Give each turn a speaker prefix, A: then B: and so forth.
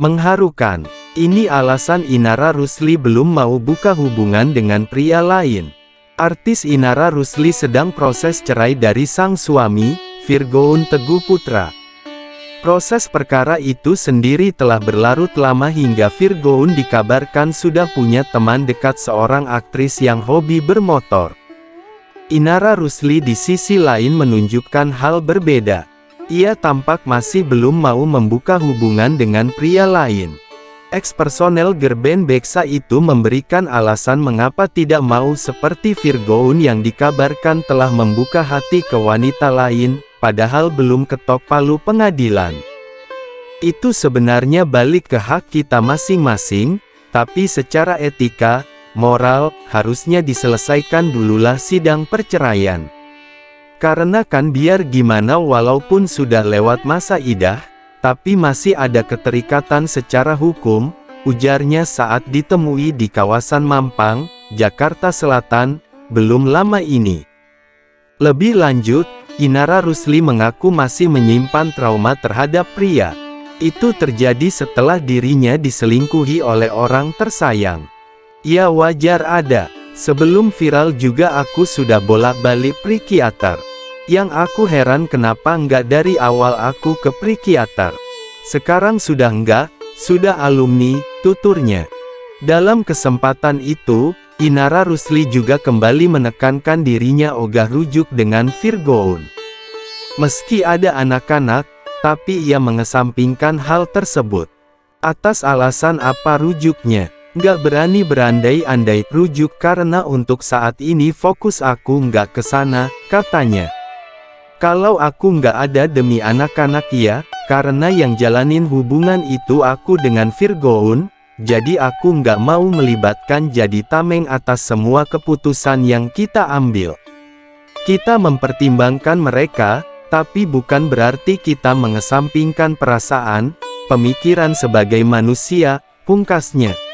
A: Mengharukan. Ini alasan Inara Rusli belum mau buka hubungan dengan pria lain. Artis Inara Rusli sedang proses cerai dari sang suami, Virgoun Teguh Putra. Proses perkara itu sendiri telah berlarut lama hingga Virgoun dikabarkan sudah punya teman dekat seorang aktris yang hobi bermotor. Inara Rusli di sisi lain menunjukkan hal berbeda. Ia tampak masih belum mau membuka hubungan dengan pria lain. Ex-personel Gerben Beksa itu memberikan alasan mengapa tidak mau seperti Virgoun yang dikabarkan telah membuka hati ke wanita lain, padahal belum ketok palu pengadilan. Itu sebenarnya balik ke hak kita masing-masing, tapi secara etika, moral, harusnya diselesaikan dululah sidang perceraian. Karena kan biar gimana walaupun sudah lewat masa idah, tapi masih ada keterikatan secara hukum, ujarnya saat ditemui di kawasan Mampang, Jakarta Selatan, belum lama ini. Lebih lanjut, Inara Rusli mengaku masih menyimpan trauma terhadap pria. Itu terjadi setelah dirinya diselingkuhi oleh orang tersayang. Ya wajar ada, sebelum viral juga aku sudah bolak-balik psikiater. Yang aku heran kenapa nggak dari awal aku ke psikiater. Sekarang sudah enggak, sudah alumni, tuturnya. Dalam kesempatan itu, Inara Rusli juga kembali menekankan dirinya ogah rujuk dengan Virgoun. Meski ada anak-anak, tapi ia mengesampingkan hal tersebut. Atas alasan apa rujuknya? Nggak berani berandai-andai rujuk karena untuk saat ini fokus aku nggak ke sana, katanya. Kalau aku nggak ada demi anak-anak ya, karena yang jalanin hubungan itu aku dengan Virgoun, jadi aku nggak mau melibatkan jadi tameng atas semua keputusan yang kita ambil. Kita mempertimbangkan mereka, tapi bukan berarti kita mengesampingkan perasaan, pemikiran sebagai manusia, pungkasnya.